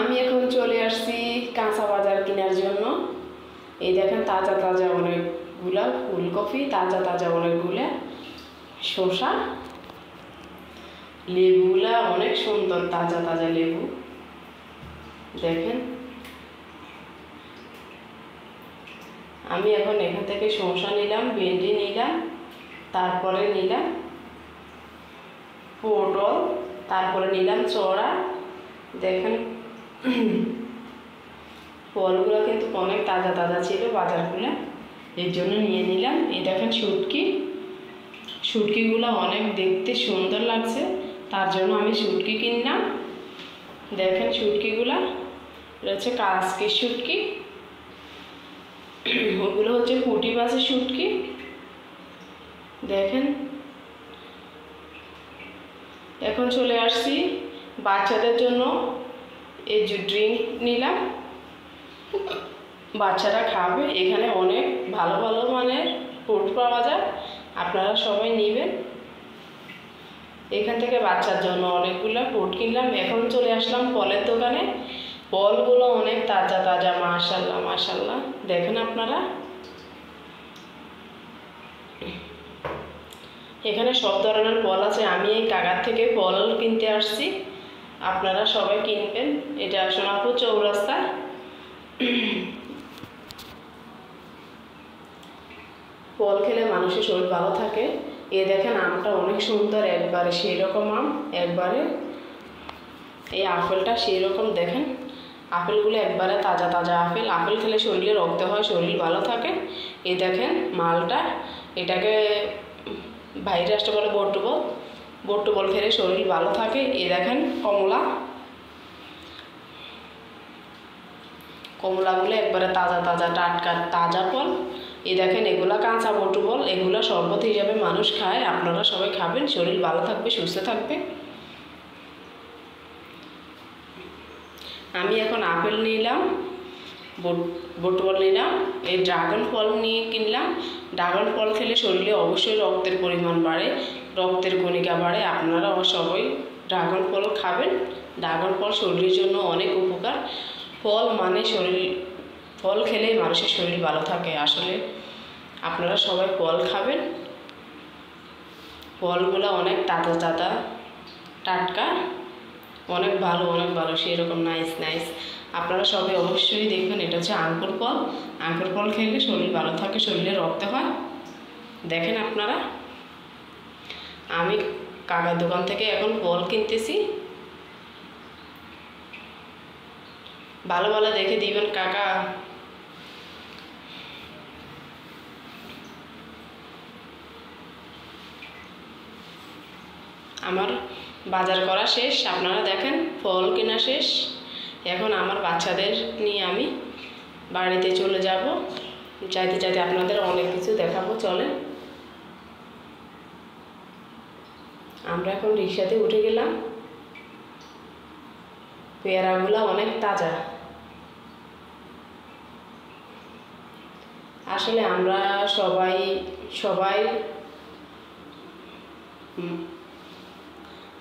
আমি এখন চলে আসছি কাঁচা বাজার কেনার জন্য। এই দেখেন তাজা তাজা অনেকগুলা ফুলকপি, তাজা তাজা অনেকগুলা শসা, লেবুগুলা অনেক সুন্দর, তাজা তাজা লেবু। দেখেন। আমি এখন এখান থেকে শসা নিলাম, ভেন্ডি নিলাম, তারপরে নিলাম পটল, তারপরে নিলাম চড়া। দেখেন ফলগুলো কিন্তু অনেক তাজা তাজা ছিল বাজারগুলো। এর জন্য নিয়ে নিলাম। এই দেখেন শুটকি। শুটকিগুলো অনেক দেখতে সুন্দর লাগছে। তার জন্য আমি শুটকি কিনলাম। দেখেন শুটকিগুলো। এটা হচ্ছে কাজকের শুটকি। ওগুলো হচ্ছে পুঁটি মাছের শুটকি। দেখেন। এখন চলে আসছি বাচ্চাদের জন্য এই যে ড্রিঙ্ক নিলাম, বাচ্চারা খাবে। এখানে অনেক ভালো ভালো মানের ফুড পাওয়া যায়। আপনারা সবাই নেবেন। এখান থেকে বাচ্চার জন্য অনেকগুলো ফুড কিনলাম। এখন চলে আসলাম ফলের দোকানে। ফলগুলো অনেক তাজা তাজা মাশাল্লাহ মাশাল্লাহ দেখেন আপনারা। এখানে সব ধরনের ফল আছে। আমি এই কাকার থেকে ফল কিনতে আসছি। আপনারা সবাই কিনবেন। এটা সোনাপুর চৌরাস্তা। ফল খেলে মানুষের শরীর ভালো থাকে। এ দেখেন আমটা অনেক সুন্দর, একবারে সেই রকম আম, একবারে এই আপেলটা সেই রকম দেখেন, আপেলগুলো একবারে তাজা তাজা আপেল। আপেল খেলে শরীরে রক্ত হয়, শরীর ভালো থাকে। এ দেখেন মালটা, এটাকে বাইরে ভাইরাসটা বলে বট্টুবল খেলে শরীর ভালো থাকে। এ দেখেন কমলা। কমলাগুলো একবারে তাজা তাজা টাটকা তাজা ফল। এ দেখেন এগুলা কাঁচা বটুবল এগুলো শরবত হিসাবে মানুষ খায়। আপনারা সবাই খাবেন, শরীর ভালো থাকবে, সুস্থ থাকবে। আমি এখন আপেল নিলাম বটুবল নিলাম, এই ড্রাগন ফল নিয়ে কিনলাম। ড্রাগন ফল খেলে শরীরে অবশ্যই রক্তের পরিমাণ বাড়ে। রক্তের কণিকা বাড়ে, আপনারা সবাই ড্রাগন ফল খাবেন। ড্রাগন ফল শরীরের জন্য অনেক উপকার। ফল মানে শরীর, ফল খেলেই মানুষের শরীর ভালো থাকে। আসলে আপনারা সবাই ফল খাবেন। ফলগুলো অনেক তাতা তাতা, টাটকা, অনেক ভালো অনেক ভালো, সেরকম নাইস নাইস আপনারা সবাই অবশ্যই দেখবেন, এটা হচ্ছে আঙ্কুর ফল। আঙ্কুর ফল খেলে শরীর ভালো থাকে, শরীরে রক্ত হয়। দেখেন আপনারা। আমি কাকার দোকান থেকে এখন বল কিনতেছি। ভালো ভালো দেখে দিবেন কাকা। আমার বাজার করা শেষ, আপনারা দেখেন, ফল কেনা শেষ। এখন আমার বাচ্চাদের নিয়ে আমি বাড়িতে চলে যাব। চাইতে চাইতে আপনাদের অনেক কিছু দেখাবো চলে আমরা এখন রিক্সাতে উঠে গেলাম। পেয়ারাগুলো অনেক তাজা। আসলে আমরা সবাই সবাই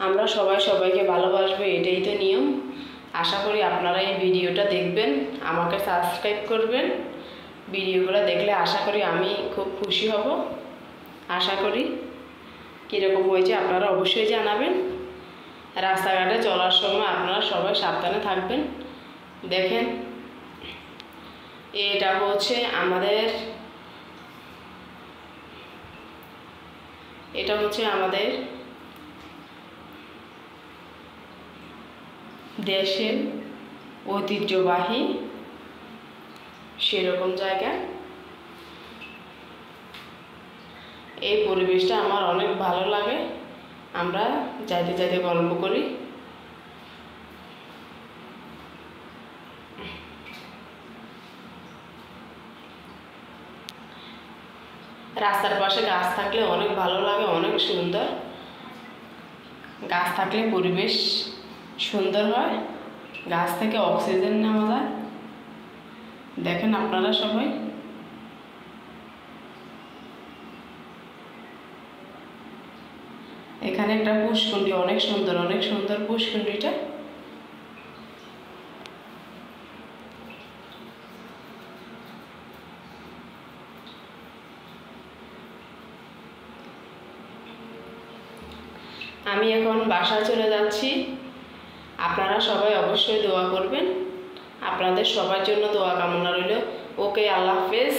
আমরা সবাই সবাইকে ভালোবাসবো, এটাই তো নিয়ম। আশা করি আপনারা এই ভিডিওটা দেখবেন, আমাকে সাবস্ক্রাইব করবেন। ভিডিওগুলো দেখলে আশা করি আমি খুব খুশি হব। আশা করি। কীরকম হয়েছে আপনারা অবশ্যই জানাবেন। রাস্তাঘাটে চলার সময় আপনারা সবাই সাবধানে থাকবেন। দেখেন, এটা হচ্ছে আমাদের, এটা হচ্ছে আমাদের দেশের ঐতিহ্যবাহী সেরকম জায়গা। এই পরিবেশটা আমার অনেক ভালো লাগে। আমরা যাইতে যাইতে গল্প করি। রাস্তার পাশে গাছ থাকলে অনেক ভালো লাগে, অনেক সুন্দর। গাছ থাকলে পরিবেশ সুন্দর হয়। গাছ থেকে অক্সিজেন নেওয়া যায়। দেখেন আপনারা সবাই। এখানে একটা পুষ্কুণ্ডি অনেক সুন্দর অনেক সুন্দর পুষ্কুণ্ডিটা আমি এখন বাসা চলে যাচ্ছি। আপনারা সবাই অবশ্যই দোয়া করবেন। আপনাদের সবার জন্য দোয়া কামনা রইল। ওকে, আল্লাহ হাফেজ।